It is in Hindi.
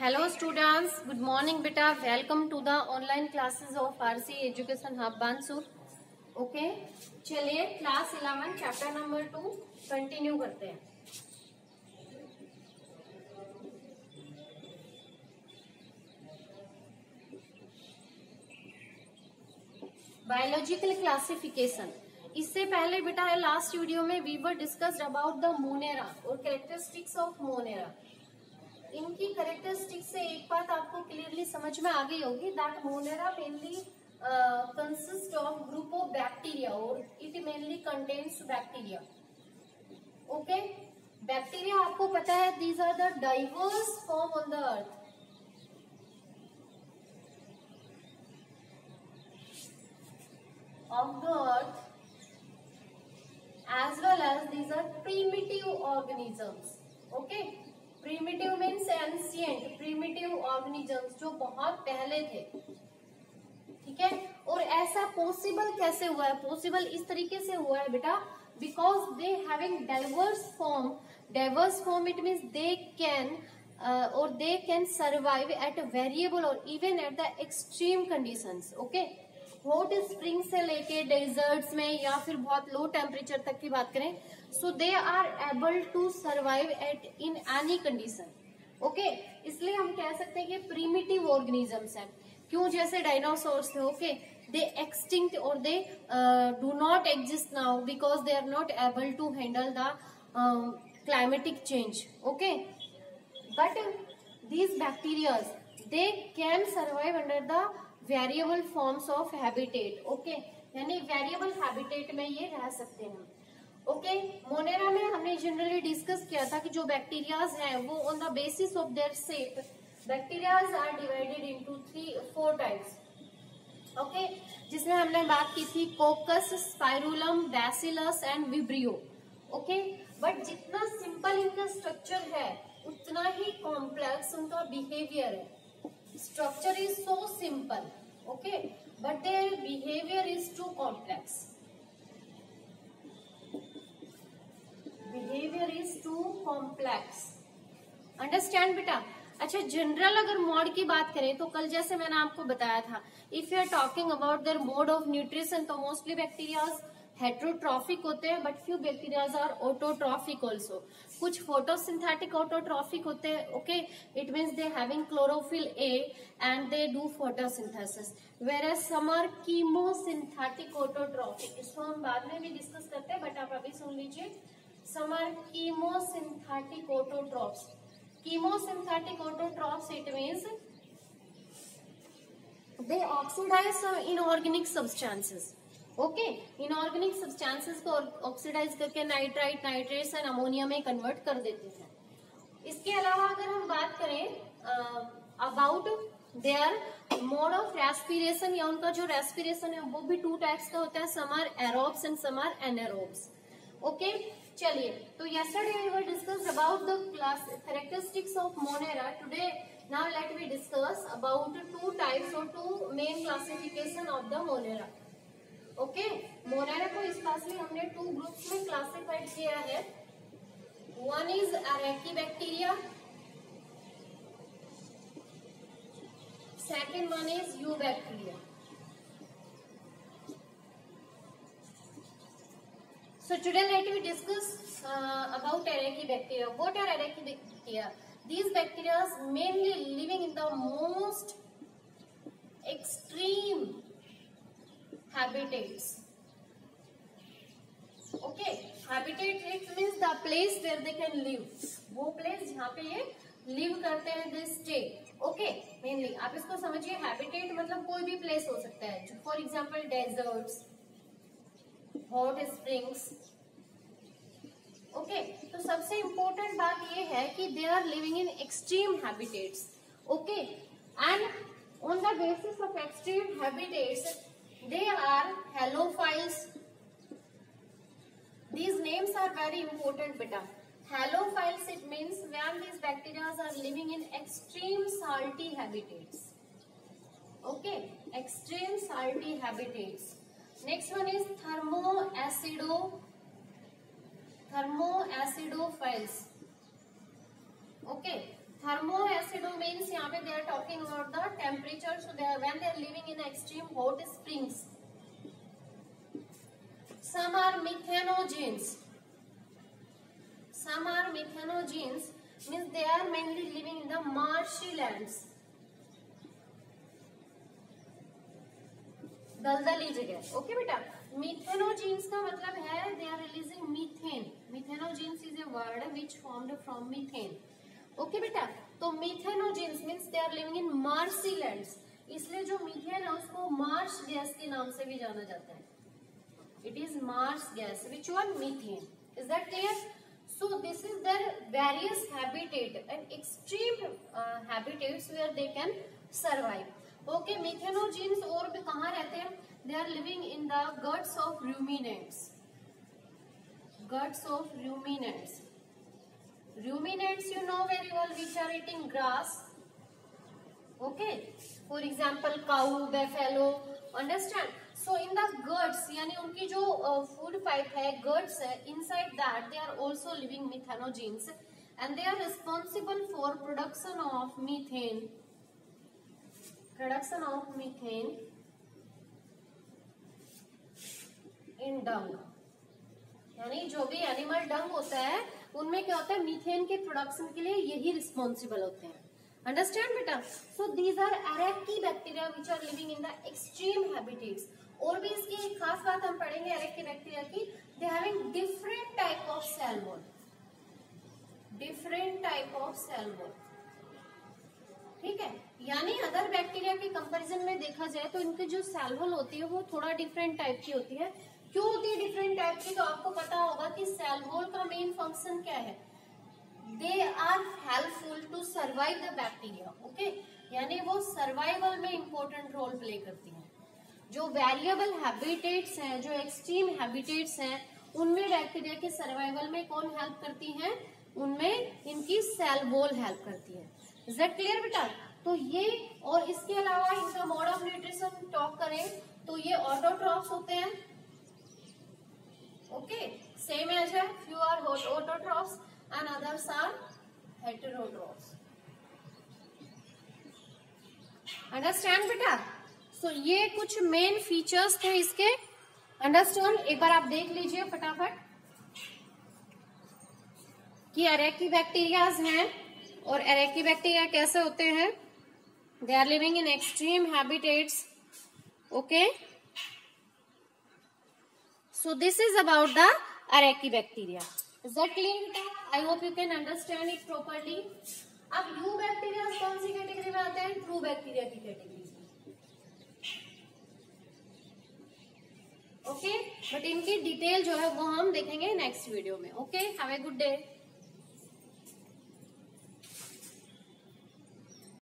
हेलो स्टूडेंट्स गुड मॉर्निंग बेटा welcome to the online classes of RC education hub Bansur okay चलिए class eleven chapter number two continue करते हैं. बायोलॉजिकल क्लासिफिकेशन इससे पहले बेटा लास्ट वीडियो में we were discussed about the monera और कैरेक्टरिस्टिक्स ऑफ़ मोनेरा इनकी करेक्टरिस्टिक से एक बात आपको क्लियरली समझ में आ गई होगी that monera mainly consist of group of bacteria और it mainly contains bacteria okay bacteria आपको पता है these are the diverse form on the earth of the earth, as well as these are primitive organisms. Okay? Primitive means ancient primitive organisms जो बहुत पहले थे। ठीक है? और ऐसा पॉसिबल कैसे हुआ है? पॉसिबल इस तरीके से हुआ है बेटा because they having diverse form diverse form it means they can और they can survive at variable और even at the extreme conditions okay hot spring से लेके डेजर्ट्स में या फिर बहुत लो टेम्परेचर तक की बात करें so they are able to survive at in any condition okay इसलिए हम कह सकते हैं कि प्रीमिटिव ऑर्गेनिजम्स हैं। क्यों? जैसे डायनासोर्स थे ओके दे एक्सटिंक्ट और they do not exist now because they are not able to handle the climatic change okay but these bacterias they can survive under the variable forms of habitat okay यानी वेरिएबल हैबिटेट में ये रह सकते हैं। ओके मोनेरा में हमने जनरली डिस्कस किया था कि जो बैक्टीरियाज हैं, वो on the basis of their shape bacterias are divided into three four types okay जिसमें हमने बात की थी coccus spirillum bacillus and vibrio okay but जितना सिंपल इनका स्ट्रक्चर है, उतना ही कॉम्प्लेक्स उनका बिहेवियर है. Structure is so simple okay but their behaviour is too complex. Behavior is too complex. Understand, बेटा? अच्छा जनरल अगर मोड की बात करें तो कल जैसे मैंने आपको बताया था if you are talking about their mode of nutrition तो मोस्टली बैक्टीरियाज हेट्रोट्रॉफिक होते हैं but few bacterias are autotrophic also कुछ फोटोसिंथेटिक ऑटोट्रॉफिक होते हैं okay it means they having chlorophyll a and they do photosynthesis whereas some are chemosynthetic autotrophic इसको हम बाद में भी डिस्कस करते हैं बट आप अभी सुन लीजिए। Some are chemosynthetic autotrophs chemosynthetic autotrophs it means they oxidize some inorganic substances. Okay inorganic substances को ऑक्सीडाइज करके नाइट्राइट नाइट्रेट्स एंड अमोनिया में कन्वर्ट कर देते हैं। इसके अलावा अगर हम बात करें about their mode of respiration या उनका जो रेस्पिरेशन है, वो भी टू टाइप्स का होता है some are aerobes and some are anaerobes okay चलिए तो yesterday we were discuss about the class characteristics of monera today now let we discuss about two types और two main classification of the monera okay monera को इस क्लास में हमने टू ग्रुप्स में क्लासिफाइड किया है। One is archaebacteria second one is eubacteria So today let me discuss uh, about Arachidactyria. What are Arachidactyria? These bacteria mainly living in the most extreme habitats okay habitat it means the place where they can live वो place जहाँ पे ये live करते हैं they stay okay mainly आप इसको समझिए habitat मतलब कोई भी place हो सकता है for example deserts hot springs okay तो सबसे इंपॉर्टेंट बात ये है कि they are living in extreme habitats okay and on the basis of extreme habitats they are halophiles these names are very important बेटा. Halophiles it means where these bacterias are living in extreme salty habitats okay extreme salty habitats next one is thermo acido thermoacidophiles okay thermo acido means यहाँ पे they are talking about the temperature so they when they are living in extreme hot springs some are methanogens some are methanogens means they are mainly living in the marshy lands दलदली जगह ओके बेटा? मिथेनोजीन्स का मतलब है they are releasing methane methanogens is a word which formed from methane okay बेटा? तो methanogens means they are living in marshy lands इसलिए जो मीथेन है उसको मार्स गैस के नाम से भी जाना जाता है। It is Mars gas which one? Methane. Is that clear? So this is their various habitat and extreme uh, where they can survive. Okay methanogens और भी कहा रहते हैं? They are living in the guts of ruminants guts of ruminants ruminants you know very well which are eating grass okay for example cow buffalo understand so in the guts यानी उनकी जो फ़ूड uh, पाइप है गर्ड्स है inside that they are also living methanogens and they are responsible for production of methane production of methane in dung यानी जो भी एनिमल डंग होता है, उनमें क्या होता है? मीथेन के प्रोडक्शन के लिए यही रिस्पॉन्सिबल होते हैं। अंडरस्टैंड बेटा? So these are archaebacteria which are living in the extreme habitats और भी इसकी एक खास बात हम पढ़ेंगे अरेक की बैक्टीरिया की they having different type of cell wall different type of cell wall ठीक है? यानी अदर बैक्टीरिया के कंपैरिजन में देखा जाए तो इनकी जो सेल होती है, वो थोड़ा डिफरेंट टाइप की होती है। क्यों होती है डिफरेंट टाइप की? तो आपको पता होगा कि सेल का मेन फ़ंक्शन क्या है? They are helpful to survive the bacteria okay यानी वो सर्वाइवल में इंपॉर्टेंट रोल प्ले करती है। जो वेरिएबल हैबिटेट्स हैं, जो एक्सट्रीम हैबिटेट्स हैं, उनमें बैक्टीरिया के सर्वाइवल में कौन हेल्प करती है? उनमें इनकी सेल हेल्प करती है। इज़ दैट क्लियर बेटा? तो ये, और इसके अलावा इनका मोड ऑफ़ न्यूट्रिशन टॉक करें तो ये ऑटोट्रॉप्स होते हैं। ओके सेम एज है few are autotrophs and others are heterotrophs understand बेटा? सो ये कुछ मेन फीचर्स थे इसके। अंडरस्टैंड एक बार आप देख लीजिए फटाफट कि अरेकी बैक्टीरियाज हैं और अरेकी बैक्टीरिया कैसे होते हैं। They are living in extreme habitats okay so this is about the archaebacteria is that clear I hope you can understand it properly अब यू बैक्टीरिया कौन सी कैटेगरी में आते हैं? ट्रू बैक्टीरिया की कैटेगरी ओके बट इनकी डिटेल जो है वो हम देखेंगे नेक्स्ट वीडियो में. Okay have a good day